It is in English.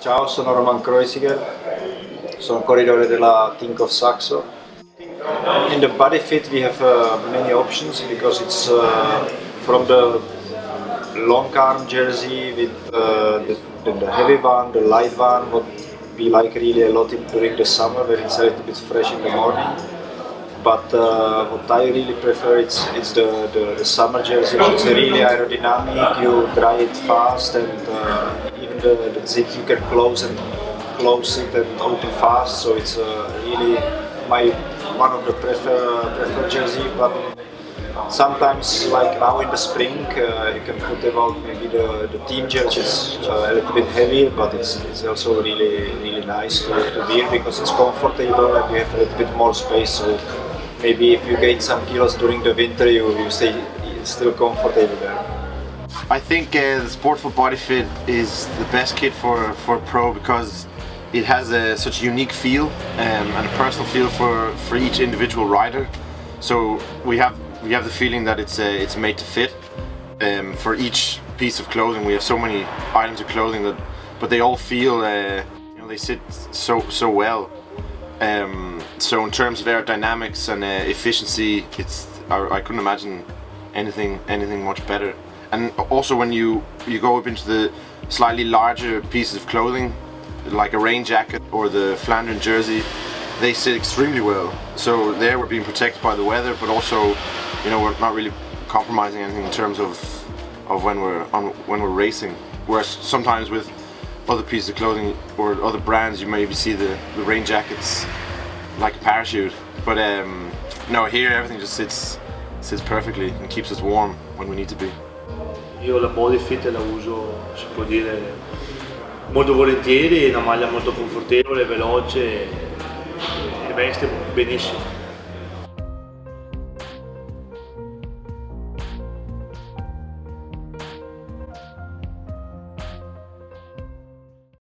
Ciao, sono Roman Kreuziger, sono corridore della Tinkoff Saxo. In the body fit we have uh, many options because it's uh, from the long arm jersey with uh, the, the, heavy one, the light one, what we like really a lot in, during the summer when it's a little bit fresh in the morning. But uh, what I really prefer it's it's the, the, the, summer jersey. It's really aerodynamic. You dry it fast, and uh, even the, the zip you can close and close it and open fast. So it's uh, really my one of the prefer prefer jersey. But sometimes, like now in the spring, uh, you can put about maybe the, the team jersey. It's uh, a little bit heavy, but it's it's also really really nice to, to wear because it's comfortable and you have a little bit more space. So maybe if you gain some kilos during the winter, you, you stay still comfortable there. I think uh, the Sportful Body Fit is the best kit for, for pro because it has a, such a unique feel um, and a personal feel for, for each individual rider. So we have we have the feeling that it's uh, it's made to fit um, for each piece of clothing. We have so many items of clothing that, but they all feel uh, you know they sit so so well. Um, so in terms of aerodynamics and uh, efficiency, it's I, I, couldn't imagine anything anything much better. And also when you you go up into the slightly larger pieces of clothing, like a rain jacket or the Flandern jersey, they sit extremely well. So there we're being protected by the weather, but also, you know, we're not really compromising anything in terms of of when we're on when we're racing. Whereas sometimes with other pieces of clothing or other brands, you maybe see the, the rain jackets like a parachute. But um, no, here everything just sits sits perfectly and keeps us warm when we need to be. Io la body fit la uso, si può dire, molto volentieri, è una maglia molto confortevole, veloce e veste benissimo.